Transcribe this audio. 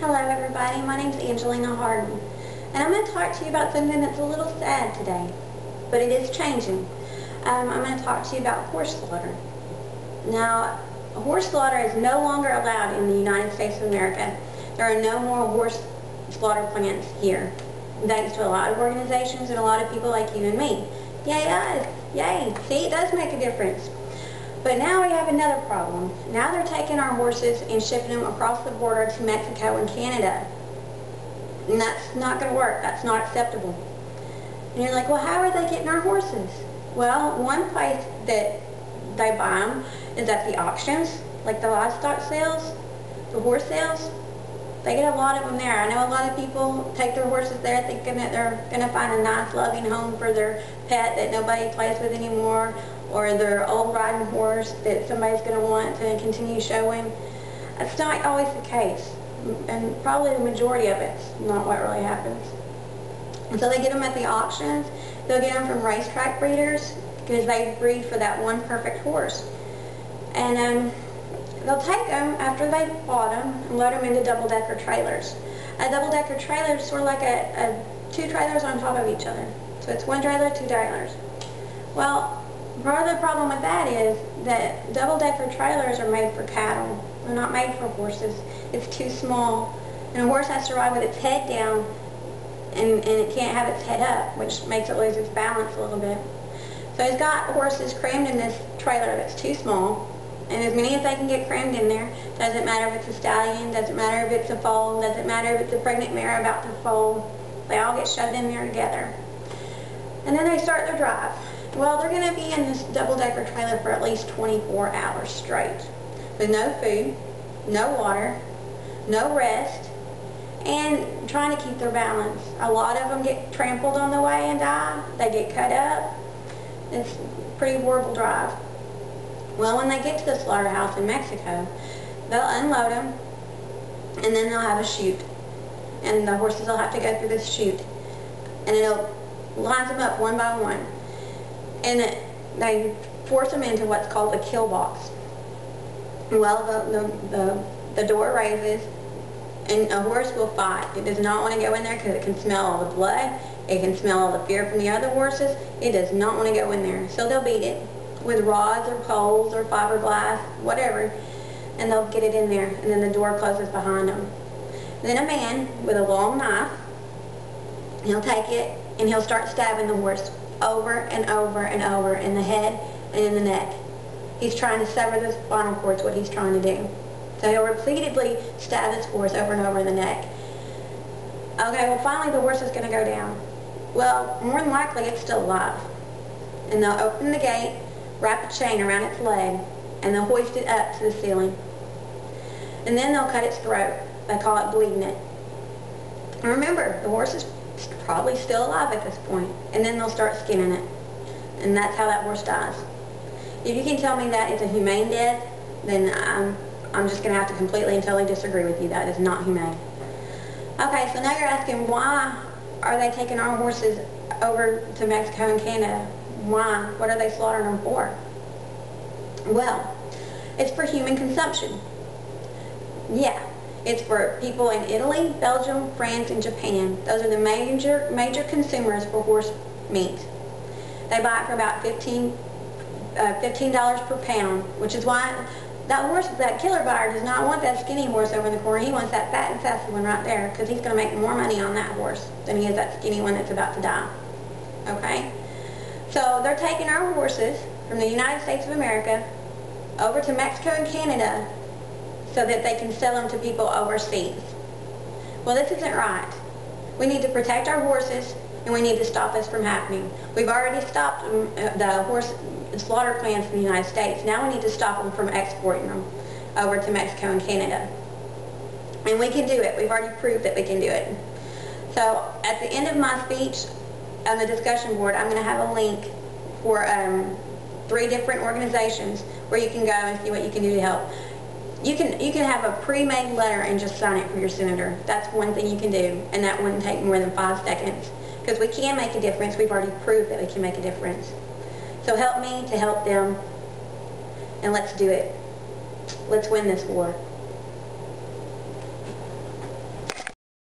Hello everybody, my name is Angelina Hardin and I'm going to talk to you about something that's a little sad today, but it is changing. Um, I'm going to talk to you about horse slaughter. Now, horse slaughter is no longer allowed in the United States of America. There are no more horse slaughter plants here, thanks to a lot of organizations and a lot of people like you and me. Yay us! Yay! See, it does make a difference. But now we have another problem. Now they're taking our horses and shipping them across the border to Mexico and Canada. And that's not going to work. That's not acceptable. And you're like, well, how are they getting our horses? Well, one place that they buy them is at the auctions, like the livestock sales, the horse sales. They get a lot of them there. I know a lot of people take their horses there thinking that they're going to find a nice, loving home for their pet that nobody plays with anymore or their old riding horse that somebody's going to want to continue showing. That's not always the case. And probably the majority of it's not what really happens. And so they get them at the auctions. They'll get them from racetrack breeders because they breed for that one perfect horse. And um, they'll take them after they've bought them and load them into double-decker trailers. A double-decker trailer is sort of like a, a two trailers on top of each other. So it's one trailer, two trailers. Well, Part of the problem with that is that double-decker trailers are made for cattle. They're not made for horses. It's too small. And a horse has to ride with its head down and, and it can't have its head up, which makes it lose its balance a little bit. So he's got horses crammed in this trailer that's too small. And as many as they can get crammed in there, doesn't matter if it's a stallion, doesn't matter if it's a foal, doesn't matter if it's a pregnant mare about to foal, they all get shoved in there together. And then they start their drive. Well, they're going to be in this double-decker trailer for at least 24 hours straight with no food, no water, no rest, and trying to keep their balance. A lot of them get trampled on the way and die. They get cut up. It's pretty horrible drive. Well, when they get to the slaughterhouse in Mexico, they'll unload them, and then they'll have a chute. And the horses will have to go through this chute. And it'll line them up one by one and it, they force them into what's called a kill box. Well, the, the, the, the door raises, and a horse will fight. It does not want to go in there because it can smell all the blood. It can smell all the fear from the other horses. It does not want to go in there. So they'll beat it with rods or poles or fiberglass, whatever, and they'll get it in there, and then the door closes behind them. Then a man with a long knife, he'll take it, and he'll start stabbing the horse over and over and over in the head and in the neck. He's trying to sever the spinal cord is what he's trying to do. So he'll repeatedly stab his horse over and over in the neck. Okay, well finally the horse is going to go down. Well, more than likely it's still alive. And they'll open the gate, wrap a chain around its leg, and they'll hoist it up to the ceiling. And then they'll cut its throat. They call it bleeding it. And remember, the horse is probably still alive at this point, and then they'll start skinning it. And that's how that horse dies. If you can tell me that it's a humane death, then I'm, I'm just going to have to completely and totally disagree with you. That is not humane. Okay, so now you're asking why are they taking our horses over to Mexico and Canada? Why? What are they slaughtering them for? Well, it's for human consumption. Yeah, it's for people in Italy, Belgium, France, and Japan. Those are the major, major consumers for horse meat. They buy it for about 15 uh, $15 per pound, which is why that horse, that killer buyer does not want that skinny horse over in the corner. He wants that fat and sassy one right there because he's going to make more money on that horse than he is that skinny one that's about to die. Okay? So they're taking our horses from the United States of America over to Mexico and Canada so that they can sell them to people overseas. Well, this isn't right. We need to protect our horses and we need to stop this from happening. We've already stopped um, uh, the horse slaughter plants in the United States. Now we need to stop them from exporting them over to Mexico and Canada. And we can do it. We've already proved that we can do it. So at the end of my speech on the discussion board, I'm going to have a link for um, three different organizations where you can go and see what you can do to help. You can you can have a pre-made letter and just sign it for your senator. That's one thing you can do, and that wouldn't take more than five seconds. Because we can make a difference. We've already proved that we can make a difference. So help me to help them, and let's do it. Let's win this war.